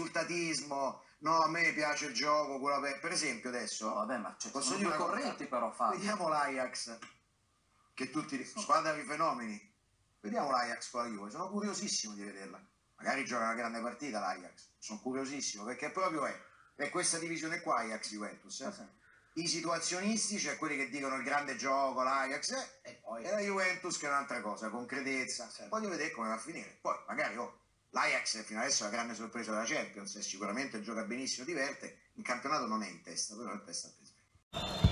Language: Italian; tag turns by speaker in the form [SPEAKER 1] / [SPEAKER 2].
[SPEAKER 1] risultatismo, no, a me piace il gioco, quello per... per esempio adesso...
[SPEAKER 2] No, vabbè, ma c'è
[SPEAKER 1] Posso dire
[SPEAKER 2] correnti però Fabio.
[SPEAKER 1] Vediamo l'Ajax, che tutti... Squadra di fenomeni. Vediamo l'Ajax con la Juve, sono curiosissimo di vederla. Magari gioca una grande partita l'Ajax, sono curiosissimo, perché proprio è, è questa divisione qua Ajax-Juventus. eh. I situazionisti, cioè quelli che dicono il grande gioco, l'Ajax, eh,
[SPEAKER 2] E poi
[SPEAKER 1] e la Juventus che è un'altra cosa, concretezza. Voglio vedere come va a finire. Poi magari oh, l'Ajax fino adesso è la grande sorpresa della Champions e sicuramente gioca benissimo, diverte. Il campionato non è in testa, però è in testa a testa.